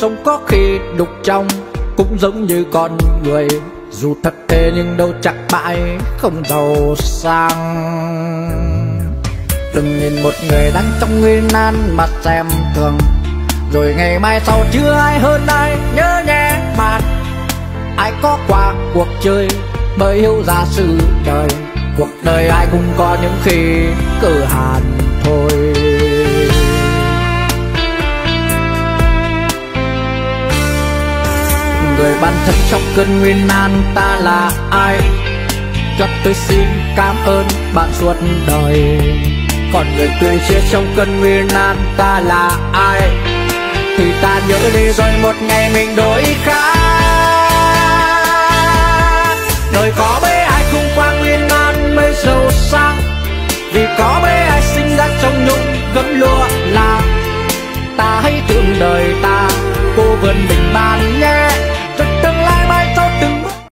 sống có khi đục trong cũng giống như con người. Dù thật thế nhưng đâu chắc bại không giàu sang. Đừng nhìn một người đang trong nguy nan mà xem thường. Rồi ngày mai sau chưa ai hơn ai nhớ nhé bạn. Ai có qua cuộc chơi mới hiểu ra sự đời cuộc đời ai cũng có những khi cử hàn thôi. Người bạn thân trong cơn nguy nan ta là ai? Cho tôi xin cảm ơn bạn suốt đời. Còn người tươi chia trong cơn nguy nan ta là ai? Thì ta nhớ đi rồi một ngày mình đổi khác. Đời có mấy ai không qua nguy nan mới giàu sang. Vì có mấy ai sinh ra trong nhung gấm lụa là ta hãy thương đời ta cô vươn mình